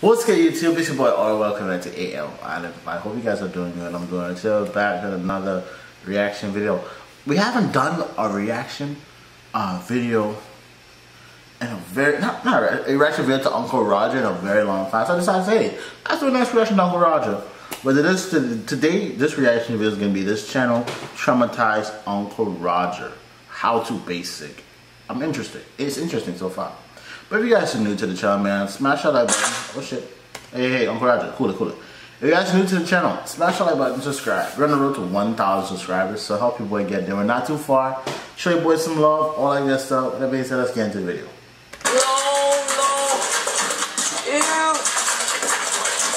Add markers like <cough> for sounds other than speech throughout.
What's good YouTube? It's your boy Or welcome back to AL Island. I hope you guys are doing good. I'm doing chill back to another reaction video. We haven't done a reaction uh, video in a very not not a reaction video to Uncle Roger in a very long time. So I decided to say, let's do a nice reaction to Uncle Roger. But this today this reaction video is gonna be this channel traumatized Uncle Roger. How to basic. I'm interested. It's interesting so far. But if you guys are new to the channel, man, smash that like button. Oh shit. Hey, hey, Uncle Roger, cool it, cool it. If you guys are new to the channel, smash that like button, subscribe. We're on the road to 1,000 subscribers, so help your boy get there. We're not too far. Show your boy some love, all that good stuff. With that being said, let's get into the video. No, no. Ew.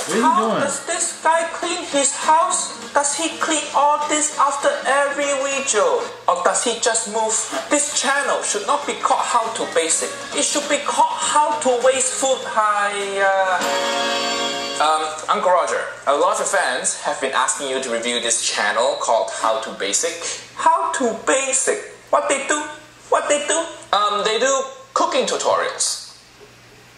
What are you How doing? does this guy clean his house? Does he clean all this after every video? Or does he just move? This channel should not be called How to Basic. It should be called How to Waste Food. Hi, uh... Um, Uncle Roger, a lot of fans have been asking you to review this channel called How to Basic. How to Basic? What they do? What they do? Um, they do cooking tutorials.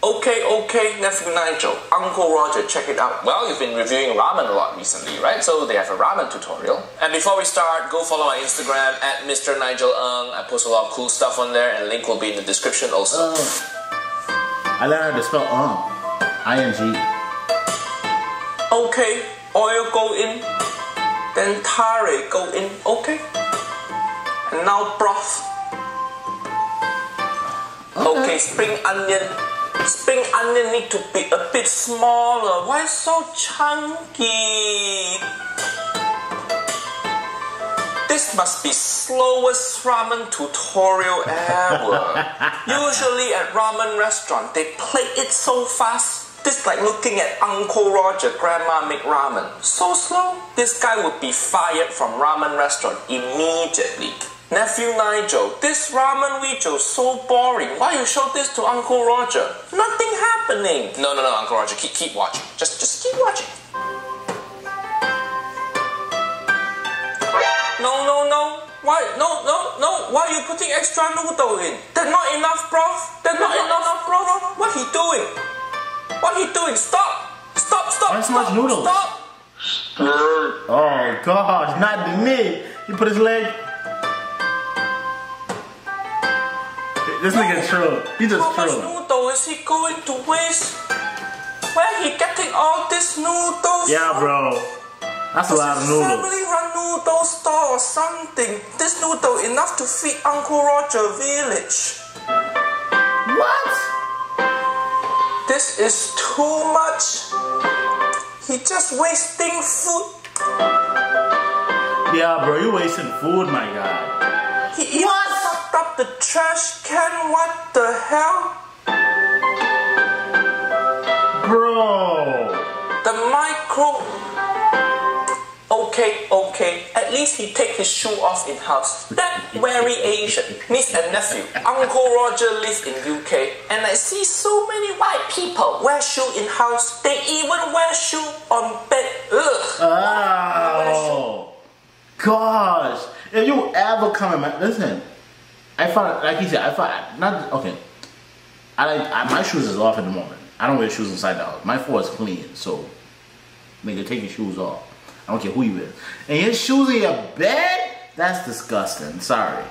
Okay, okay, nephew Nigel, Uncle Roger, check it out. Well, you've been reviewing ramen a lot recently, right? So they have a ramen tutorial. And before we start, go follow my Instagram at Mr. Nigel Ng. I post a lot of cool stuff on there, and link will be in the description also. Uh, I learned how to spell um. I-N-G. Okay, oil go in, then tare go in, okay? And now broth. Okay, spring onion. Spring onion need to be a bit smaller. Why so chunky? This must be slowest ramen tutorial ever. <laughs> Usually at ramen restaurant, they play it so fast. This like looking at Uncle Roger grandma make ramen. So slow. This guy would be fired from ramen restaurant immediately. Nephew Nigel, this ramen video so boring. Why you show this to Uncle Roger? Nothing happening. No, no, no, Uncle Roger, keep keep watching. Just just keep watching. No, no, no. Why? No, no, no. Why are you putting extra noodle in? There's not enough broth. There's not enough broth. What he doing? What he doing? Stop! Stop! Stop! Why so much noodles? Stop! Oh gosh, not the me. He put his leg. This nigga true. He just How much true. noodle is he going to waste? Where he getting all these noodles? Yeah, bro. That's a lot of noodles. Family run noodle store or something. This noodle enough to feed Uncle Roger village. What? This is too much. He just wasting food. Yeah, bro, you wasting food, my guy. He even fucked up the trash can. What the hell? Bro. The micro. Okay, okay. At least he take his shoe off in house. That very Asian. Niece and nephew. Uncle Roger lives in UK, and I see so many white people wear shoe in house. They even wear shoe on bed. Ugh. Oh. Gosh. If you ever come in my listen, I find like he said, I find not okay. I like I, my shoes is off at the moment. I don't wear shoes inside the house. My floor is clean, so nigga take your shoes off. I don't care who you is. And your shoes in your bed? That's disgusting. Sorry.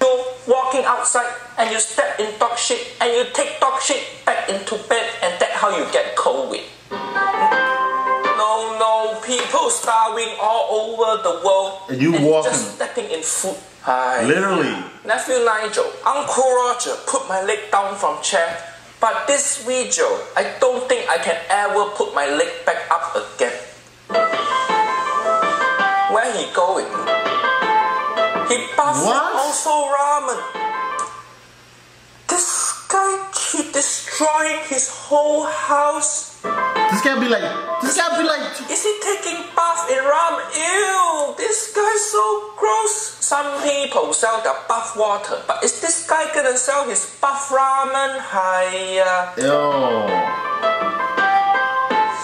You walking outside and you step in dog shit and you take dog shit back into bed and that's how you get COVID. No, no, people starving all over the world. And you and walking- just stepping in food. Hi. Literally. Nephew Nigel, Uncle Roger put my leg down from chair. But this video, I don't think I can ever put my leg back up again. Where he going? He buffing What? also ramen. This guy keep destroying his whole house. This can't be like this can't be like Is he taking bath in ramen? Ew, this guy's so gross. Some people sell the bath water, but is this guy gonna sell his bath ramen? Hiya. yo.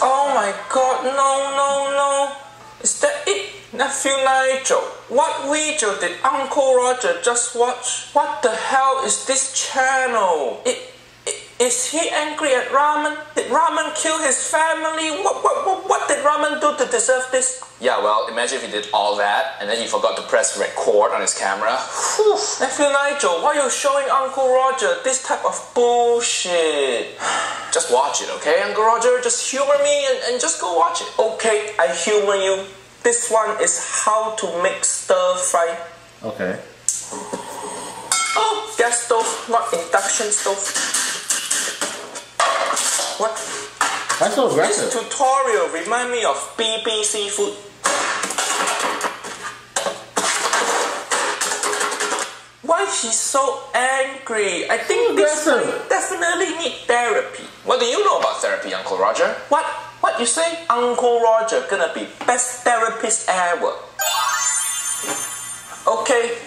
Oh my god, no, no, no. Is that it? Nephew Nigel, what video did Uncle Roger just watch? What the hell is this channel? It Is he angry at Ramen? Did Ramen kill his family? What, what, what, what did Ramen do to deserve this? Yeah, well, imagine if he did all that and then he forgot to press record on his camera. Whew. Nephew Nigel, why are you showing Uncle Roger this type of bullshit? <sighs> Just watch it, okay, Uncle Roger? Just humor me and, and just go watch it. Okay, I humor you. This one is how to make stir fry. Okay. Oh, gas stove, not induction stove. That's so This tutorial remind me of BBC food. Why he's so angry? I think this aggressive. definitely need therapy. What do you know about therapy, Uncle Roger? What? What you say? Uncle Roger gonna be best therapist ever. Okay,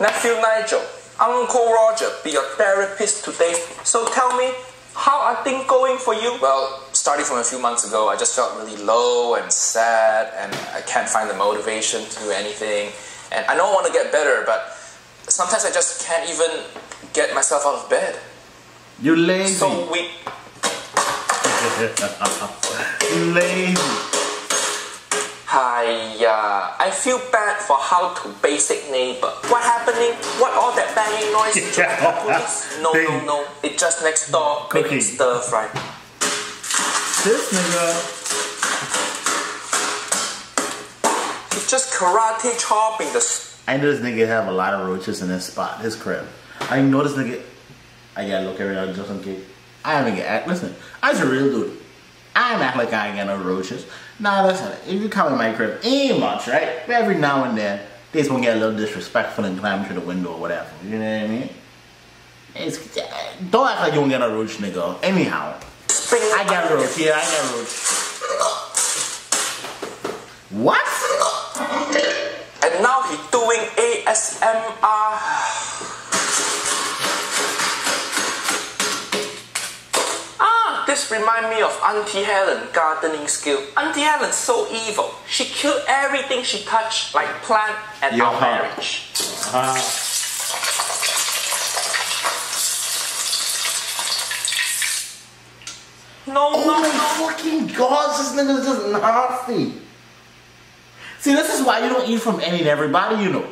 nephew Nigel, Uncle Roger be your therapist today. So tell me, how are things going for you? Well, starting from a few months ago, I just felt really low and sad, and I can't find the motivation to do anything. And I know I want to get better, but sometimes I just can't even get myself out of bed. You lazy. So weak. <laughs> you lazy. Hiya, I feel bad for how to basic neighbor. What happening? What all that banging noise? <laughs> Police? No, no, no. It's just next door Cooking. making stir fry. This nigga. It's just karate chopping this. I know this nigga have a lot of roaches in his spot, his crib. I know this nigga. I gotta look every now just in case. I haven't get act. Listen, I's a real dude. I'm act like I ain't got no roaches. Nah, listen. If you come in my crib, ain't much, right? But every now and then, they just gonna get a little disrespectful and climb through the window or whatever. You know what I mean? It's, don't act like you don't get a roach, nigga. Anyhow, Spring I got a roach. Yeah, I got a roach. What? And now he doing ASMR. Ah, this remind me of Auntie Helen gardening skill. Auntie Helen's so evil. She killed everything she touched, like plant and Yeah. our marriage. Uh, No, Oh no, my no. fucking god, this nigga's just nasty. See, this is why you don't eat from any and everybody, you know.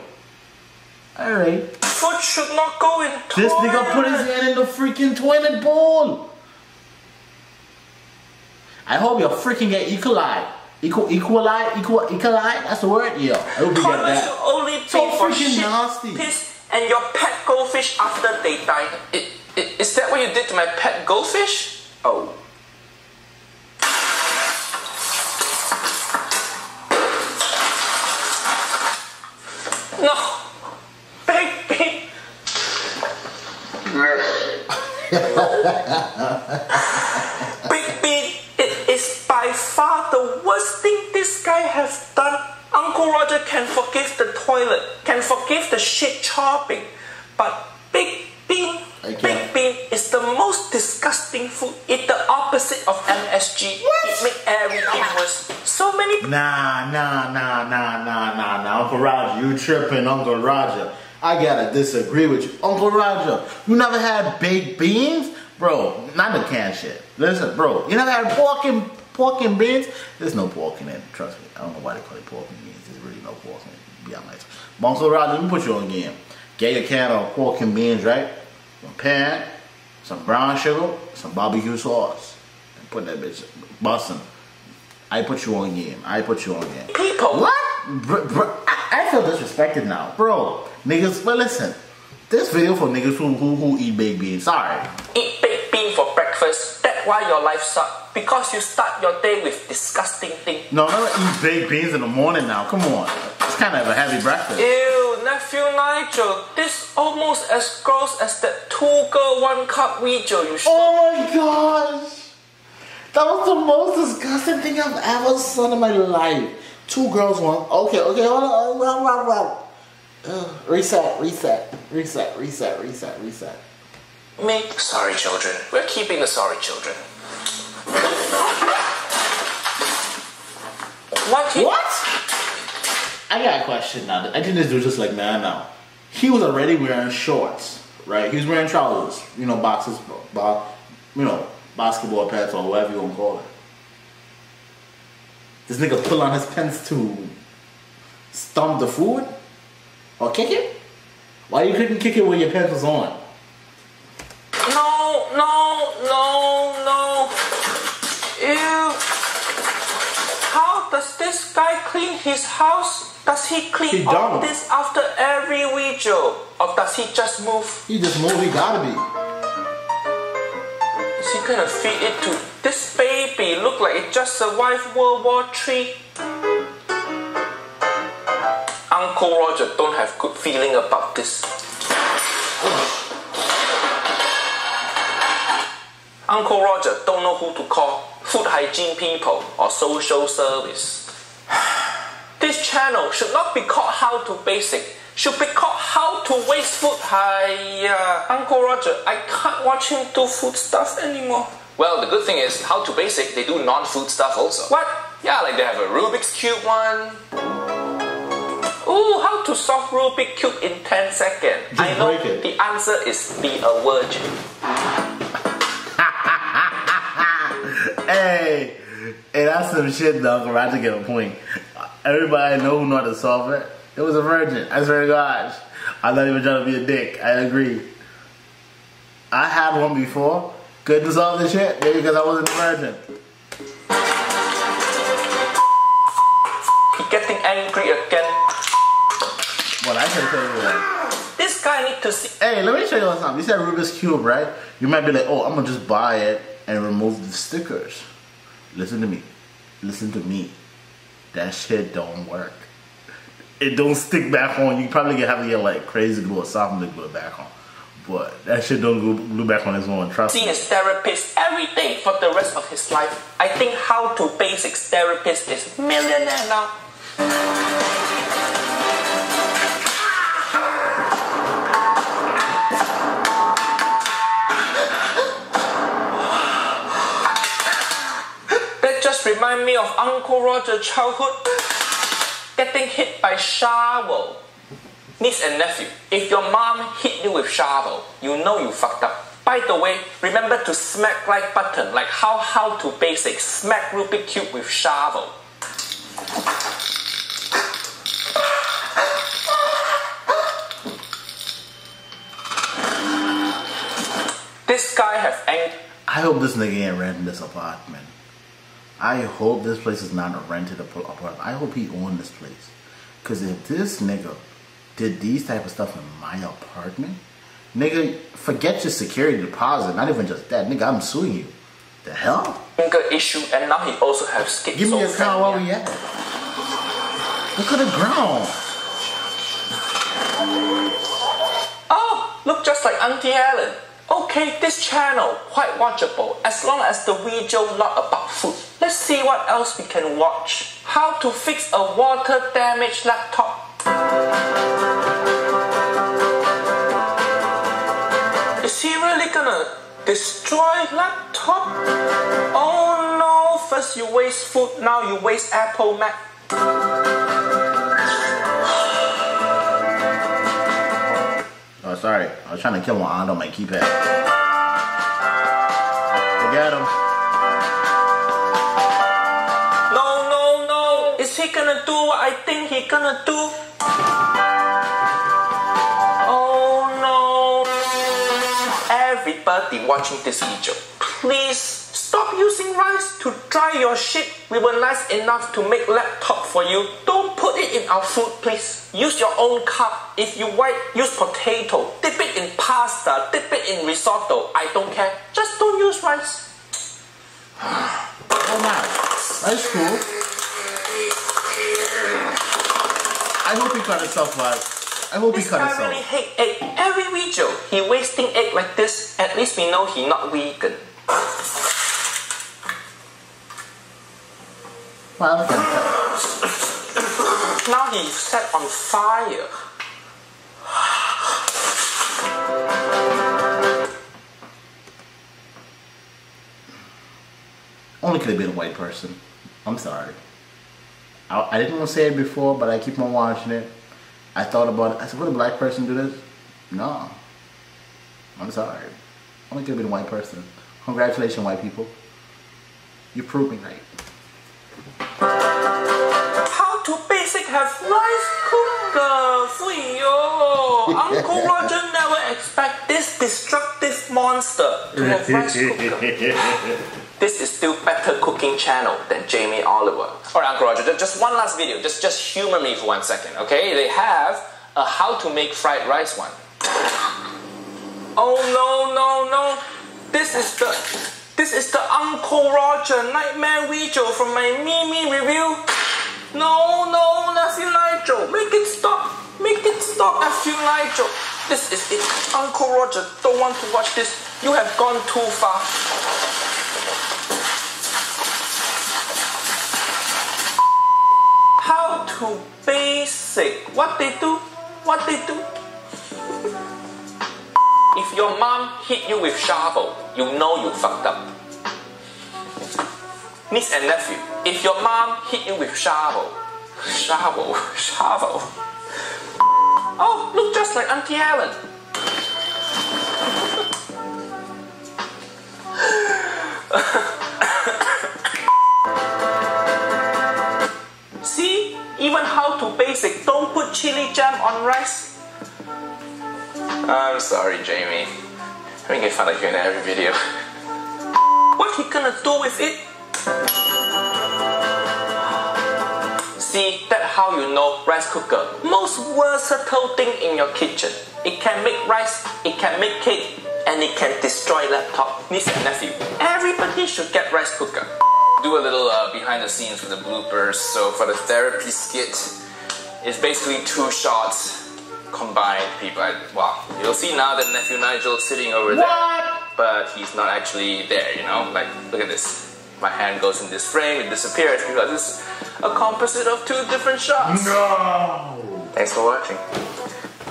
Alright. Food should not go in toilet. This nigga put his hand in the freaking toilet bowl. I hope you freaking get E. coli. Equal, equali, equal, E. coli? That's the word? Yeah. I hope you get that. only be So for freaking shit, nasty. piss, and your pet goldfish after they die. I- I- Is that what you did to my pet goldfish? Oh. No. Big, big. Baked bean, it is by far the worst thing this guy has done. Uncle Roger can forgive the toilet, can forgive the shit chopping, but Baked bean, I can't. Baked bean is the most disgusting food. It's the opposite of MSG. It make everything worse. So many Nah, nah, nah, nah, nah, nah, nah. Uncle Roger, you tripping, Uncle Roger. I gotta disagree with you. Uncle Roger, you never had baked beans? Bro, not the canned shit. Listen, bro, you never had pork and, pork and beans? There's no pork in it, trust me. I don't know why they call it pork and beans. There's really no pork in it, be honest. But Uncle Roger, let me put you on game. Get your can of pork and beans, right? One pan, some brown sugar, some barbecue sauce. Put that bitch, Boston. I put you on game. I put you on game. people. What? Bro, bro, I, I feel disrespected now. Bro, niggas, but listen. This video for niggas who, who, who eat baked beans. Sorry. Eat baked bean for breakfast. That's why your life sucks. Because you start your day with disgusting things. No, never eat baked beans in the morning now. Come on. It's kind of a heavy breakfast. Ew, nephew Nigel, this almost as gross as that two girl one cup video you showed. Oh my gosh. That was the most disgusting thing I've ever seen in my life. Two girls, one. Okay, okay, hold on. on, hold on. Ugh, reset, reset, reset, reset, reset, reset. Me? Sorry, children. We're keeping the sorry children. What? What? I got a question now. I think this dude's just like man now. He was already wearing shorts, right? He was wearing trousers, you know, boxes, bo- you know, basketball pants or whatever you want to call it. This nigga pull on his pants to stomp the food or kick it? Why you couldn't kick it when your pants was on? No, no, no, no. Ew. How does this guy clean his house? Does he clean He all this after every video? Or does he just move? He just move, he gotta be. Gonna feed it to this baby? Look like it just survived World War III. Uncle Roger don't have good feeling about this. Uncle Roger don't know who to call. Food hygiene people or social service. <sighs> This channel should not be called How to Basic. Should be called How to Waste Food. Hiya, uh, Uncle Roger, I can't watch him do food stuff anymore. Well, the good thing is, how to basic, they do non-food stuff also. What? Yeah, like they have a Rubik's Cube one. Ooh, how to solve Rubik's Cube in 10 seconds. Just I know break it. the answer is be a virgin. <laughs> Hey, hey, that's some shit, dog. I'm about to get a point. Everybody know who know how to solve it. It was a virgin. I swear to God. I'm not even trying to be a dick. I agree. I had one before. Couldn't solve the shit, maybe because I wasn't a virgin. Getting angry again. Well, I can tell you that. This guy need to see. Hey, let me show you something. You said Rubik's Cube, right? You might be like, oh, I'm gonna just buy it and remove the stickers. Listen to me. Listen to me. That shit don't work. It don't stick back on. You probably gonna have to get like crazy glue or something to glue it back on. But that shit don't glue, glue back on its own. Trust See me. his therapist every day for the rest of his life. I think how to basics therapist is millionaire now. That just remind me of Uncle Roger's childhood getting hit by shovel. Niece and nephew, if your mom hit you with shovel, you know you fucked up. By the way, remember to smack like button, like how how to basic smack Rubik cube with shovel. This guy have ang- I hope this nigga ain't renting this apartment. I hope this place is not a rented ap- apartment. I hope he owned this place. Cause if this nigga did these type of stuff in my apartment, nigga, forget your security deposit. Not even just that, nigga. I'm suing you. The hell? anger issue, and now he also have schizophrenia. Give me a count where we at. Look at the ground. Oh, look just like Auntie Helen. Okay, this channel quite watchable as long as the video not about food. Let's see what else we can watch. How to fix a water damaged laptop. Is he really gonna destroy laptop? Oh no, first you waste food, now you waste Apple Mac. Sorry. I was trying to kill my aunt on my keypad. I got him. No, no, no. Is he gonna do what I think he gonna do? Oh no. Everybody watching this video, please stop using rice to dry your shit. We were nice enough to make laptop for you. Don't put it in our food, please. Use your own cup. If you white, use potato. Dip it in pasta. Dip it in risotto. I don't care. Just don't use rice. <sighs> Oh my. That's cool. I hope he cut himself out. I hope he This cut guy really himself. hate egg. Every video, he wasting egg like this. At least we know he not vegan. Well, Now he's set on fire. Only could have been a white person. I'm sorry. I, I didn't want to say it before, but I keep on watching it. I thought about it. I said, would a black person do this? No. I'm sorry. Only could have been a white person. Congratulations, white people. You proved me right. To basic have rice cooker? Fuyo! Uncle Roger never expect this destructive monster to have rice cooker. this is still better cooking channel than Jamie Oliver. Alright, Uncle Roger, just one last video. Just just humor me for one second, okay? They have a how to make fried rice one. Oh no no no! This is the this is the Uncle Roger nightmare video from my Mimi review. No no Nephew Nigel, make it stop, make it stop, Nephew Nigel. This is it, Uncle Roger. Don't want to watch this. You have gone too far. How to basic? What they do? What they do? If your mom hit you with shovel, you know you fucked up. Niece and nephew, if your mom hit you with shovel, shovel, shovel. Oh, look just like Auntie Helen. See, even how to basic, don't put chili jam on rice. I'm sorry, Jamie. I make fun of you in every video. What he gonna do with it? See, that how you know rice cooker. Most versatile thing in your kitchen. It can make rice, it can make cake, and it can destroy laptop. Niece and nephew. Everybody should get rice cooker. Do a little uh, behind the scenes for the bloopers. So for the therapy skit, it's basically two shots combined. People, I, wow, you'll see now that nephew Nigel sitting over there, but he's not actually there. You know, like look at this. My hand goes in this frame, it disappears because it's a composite of two different shots. No! Thanks for watching.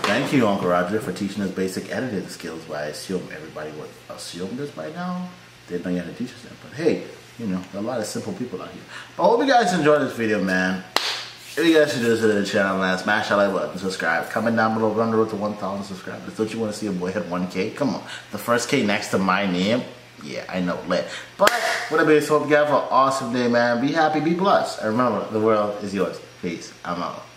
Thank you, Uncle Roger, for teaching us basic editing skills. But I assume everybody would assume this by now. They didn't know to teach us that. But hey, you know, there are a lot of simple people out here. But I hope you guys enjoyed this video, man. If you guys should do this to the channel, man, smash that like button, subscribe. Comment down below, run the road to 1,000 subscribers. Don't you want to see a boy hit 1K? Come on. The first K next to my name. Yeah, I know, lit. But, whatever it is, hope you have an awesome day, man. Be happy, be blessed. And remember, the world is yours. Peace. I'm out.